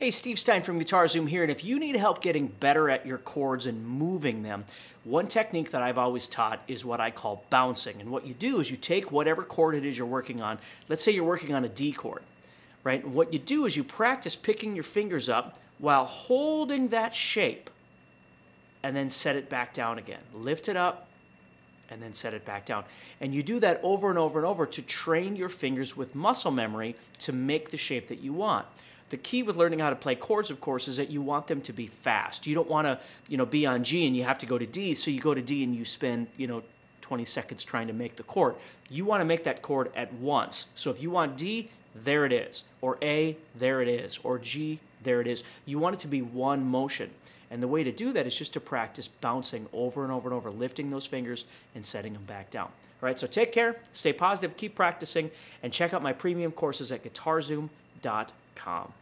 Hey, Steve Stine from GuitarZoom here, and if you need help getting better at your chords and moving them, one technique that I've always taught is what I call bouncing. And what you do is you take whatever chord it is you're working on, let's say you're working on a D chord, right? And what you do is you practice picking your fingers up while holding that shape and then set it back down again. Lift it up and then set it back down. And you do that over and over and over to train your fingers with muscle memory to make the shape that you want. The key with learning how to play chords, of course, is that you want them to be fast. You don't want to, you know, be on G and you have to go to D, so you go to D and you spend, you know, 20 seconds trying to make the chord. You want to make that chord at once. So if you want D, there it is. Or A, there it is. Or G, there it is. You want it to be one motion. And the way to do that is just to practice bouncing over and over and over, lifting those fingers and setting them back down. All right, so take care, stay positive, keep practicing, and check out my premium courses at guitarzoom.com calm.